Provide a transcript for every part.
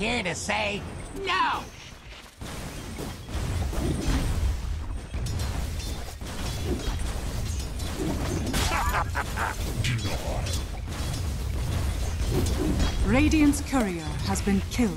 Here to say no! Radiant's courier has been killed.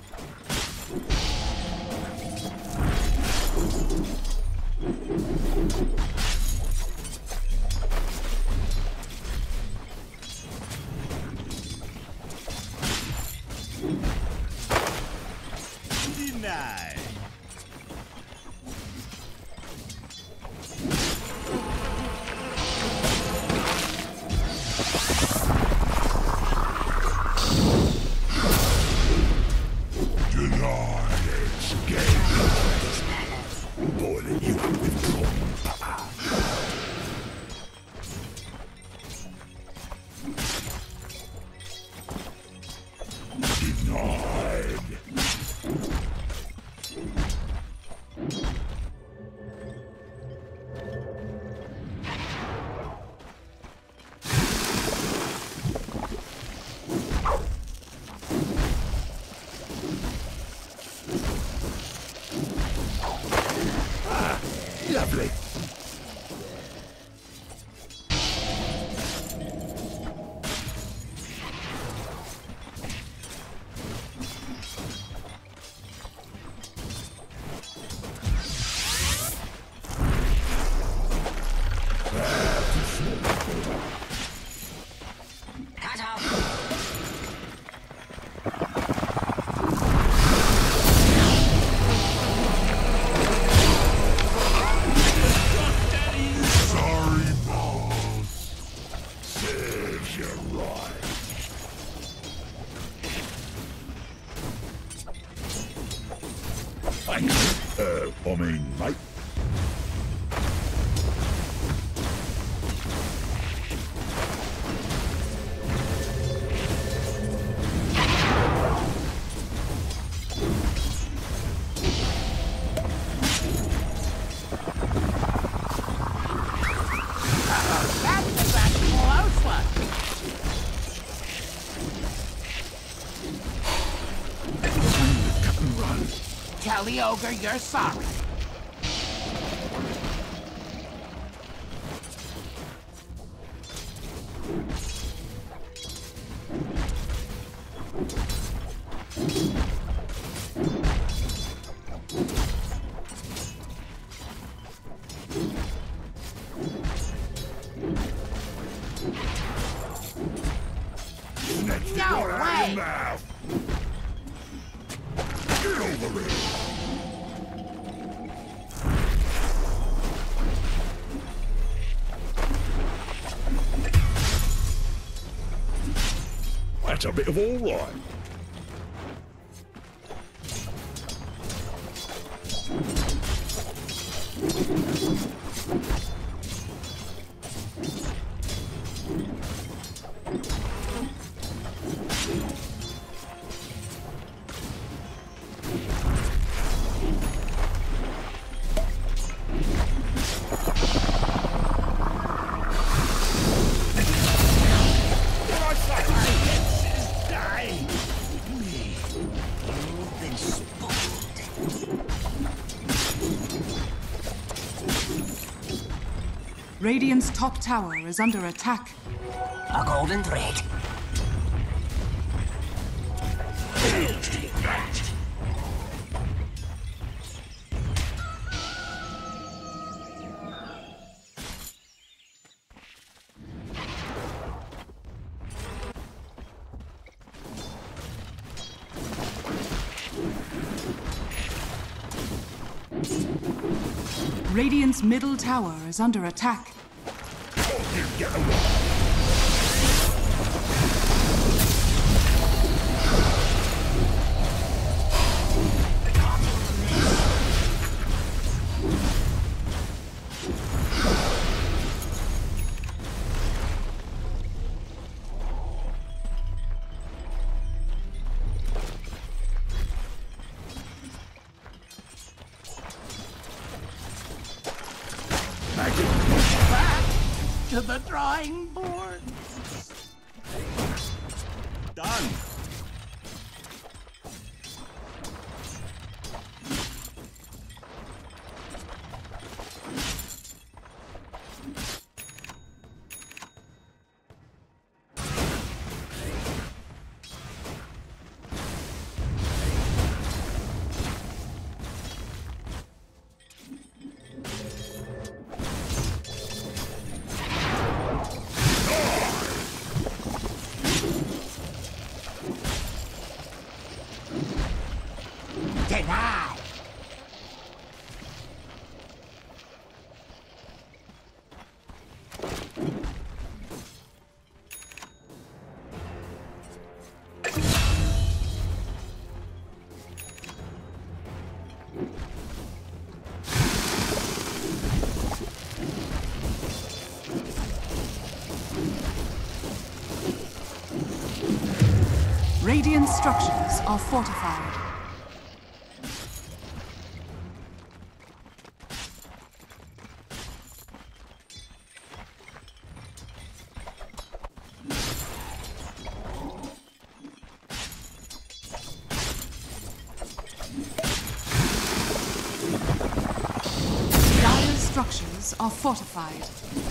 Ogre you're sorry. A bit of all right. Radiant's top tower is under attack. A golden thread. Radiant's middle tower is under attack. Get away. Drawing board. Radiant structures are fortified. Dire structures are fortified.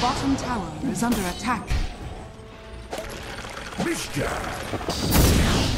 Bottom tower is under attack. Mischief.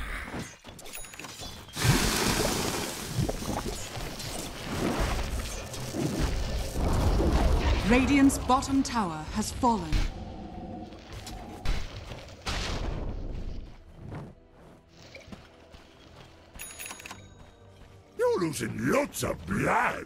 Radiant's bottom tower has fallen. You're losing lots of blood.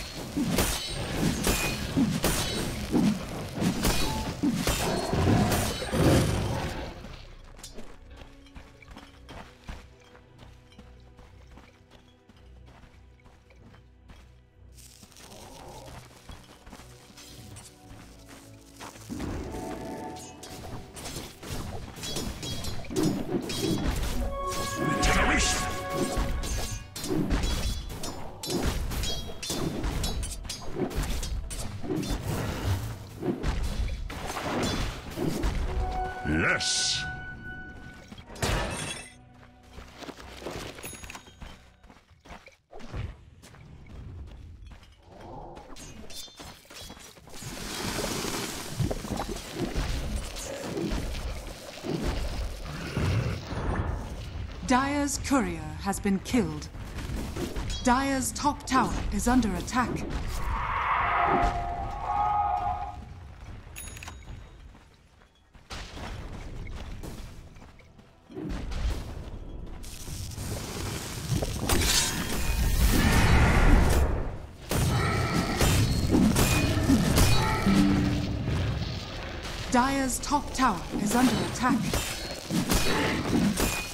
Dire's courier has been killed. Dire's top tower is under attack. Dire's top tower is under attack.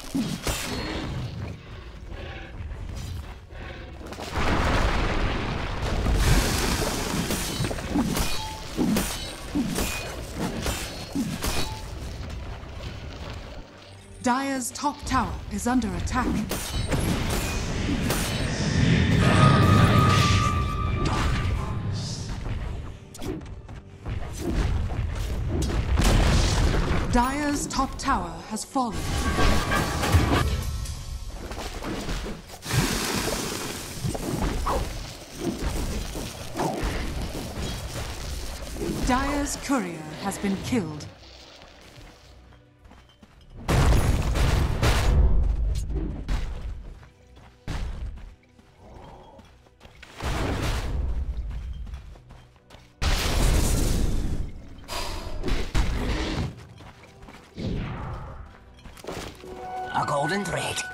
Dire's top tower is under attack. Dire's top tower has fallen. Dire's courier has been killed.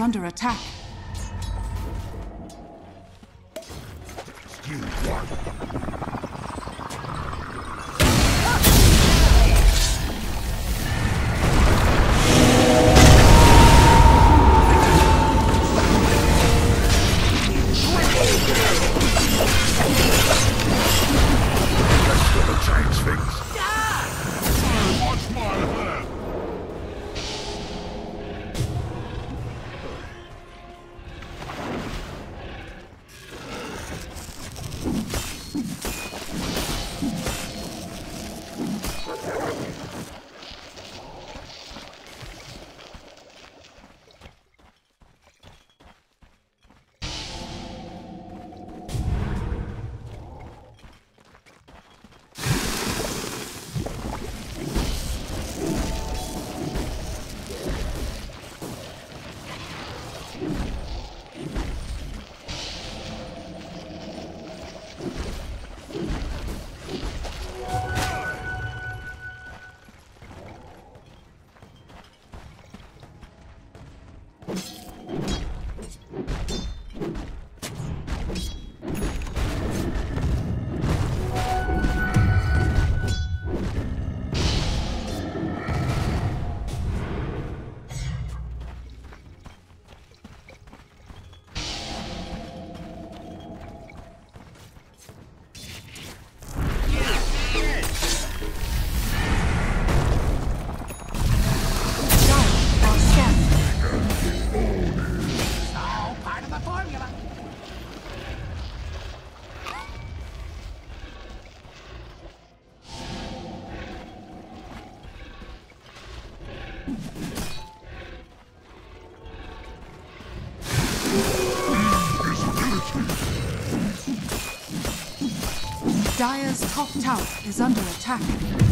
Under attack. Is under attack.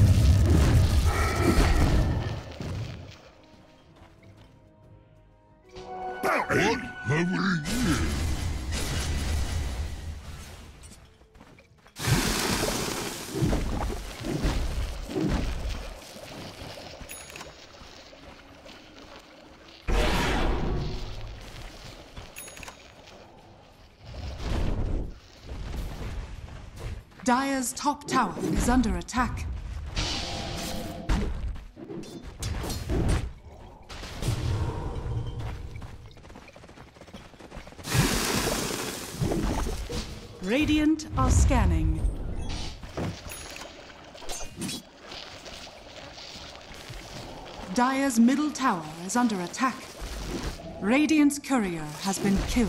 Dire's top tower is under attack. Radiant are scanning. Dire's middle tower is under attack. Radiant's courier has been killed.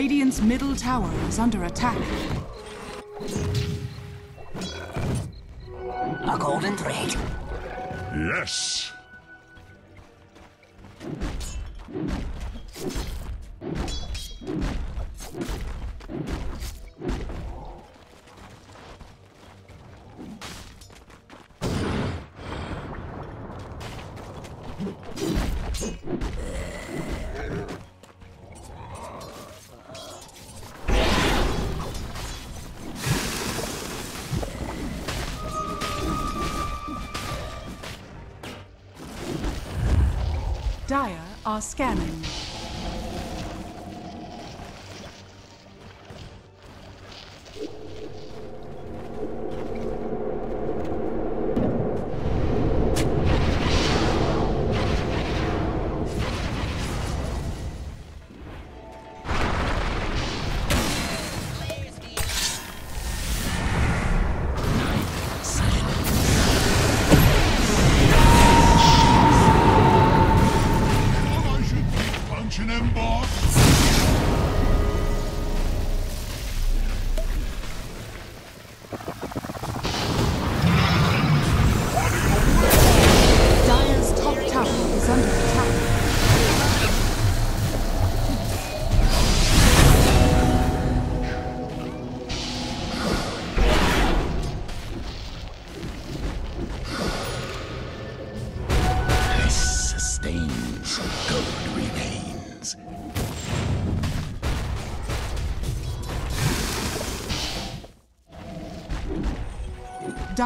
Radiant's middle tower is under attack. A golden thread. Yes. Scanning.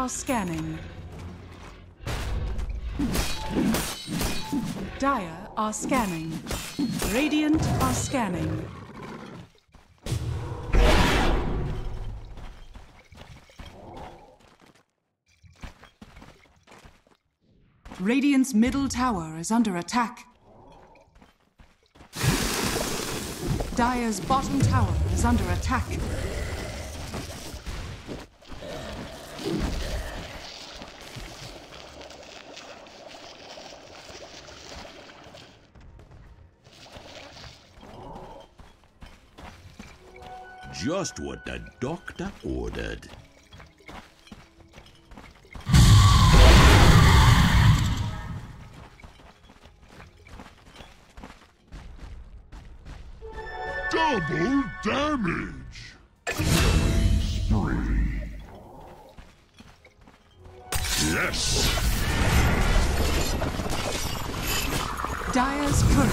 Are scanning. Dire are scanning. Radiant are scanning. Radiant's middle tower is under attack. Dire's bottom tower is under attack. Just what the doctor ordered. Double damage! Killing spree. Yes! Dire's courier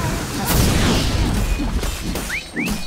has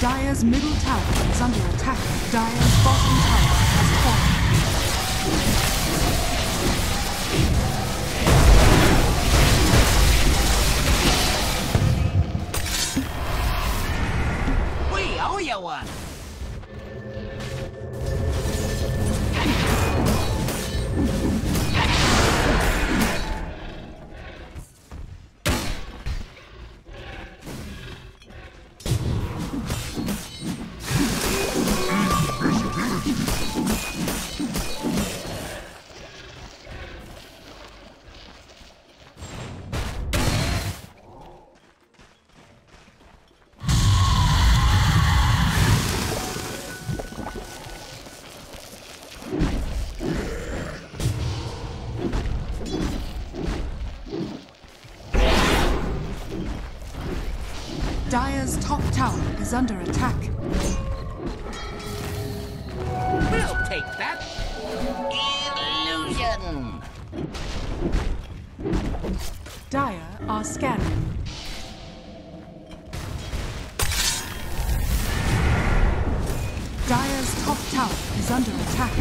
Dire's middle tower is under attack. Dire's bottom tower has fallen. We owe you one. Is under attack. We'll take that. Illusion. Dire are scanning. Dire's top tower is under attack.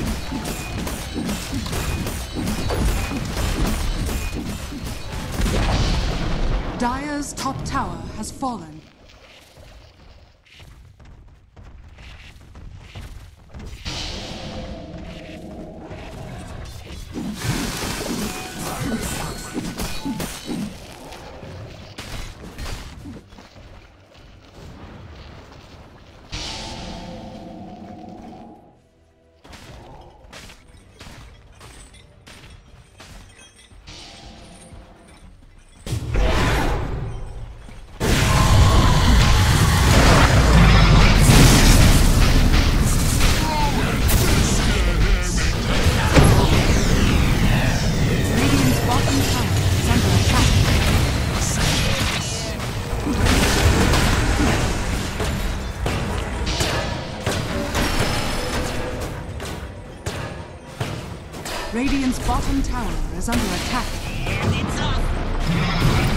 Dire's top tower has fallen. Radiant's bottom tower is under attack. And it's off.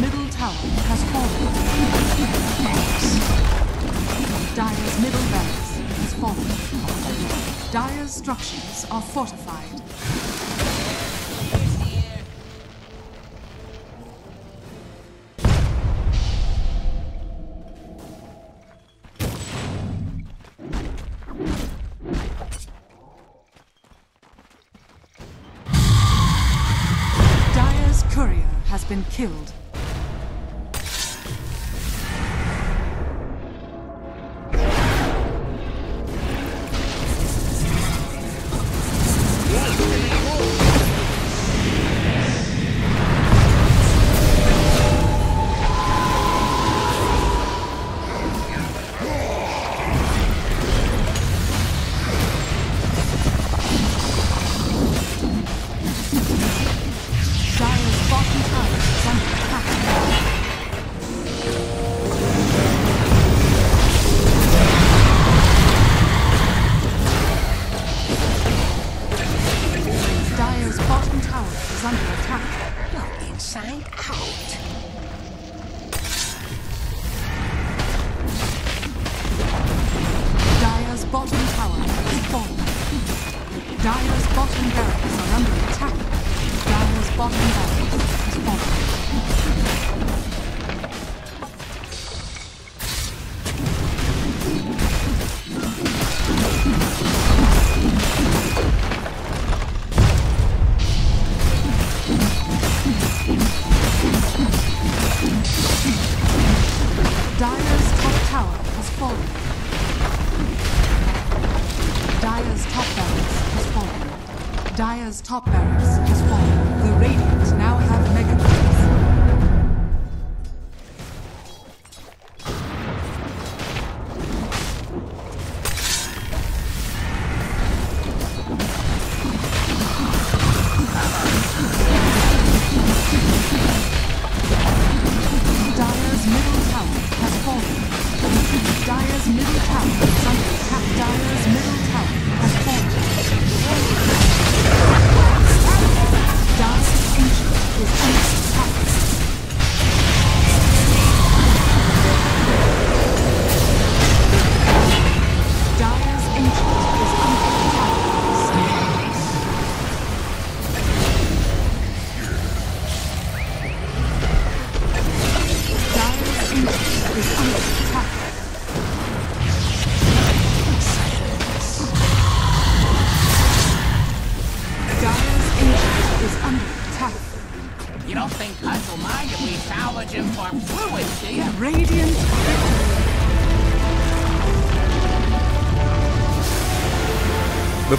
Middle tower has fallen. Dire's middle barracks has fallen. Dire's structures are fortified. Dire's courier has been killed. Bottom tower is under attack. You're inside out. Dire's bottom tower has fallen. Dire's bottom barracks are under attack. Dire's bottom barracks has fallen.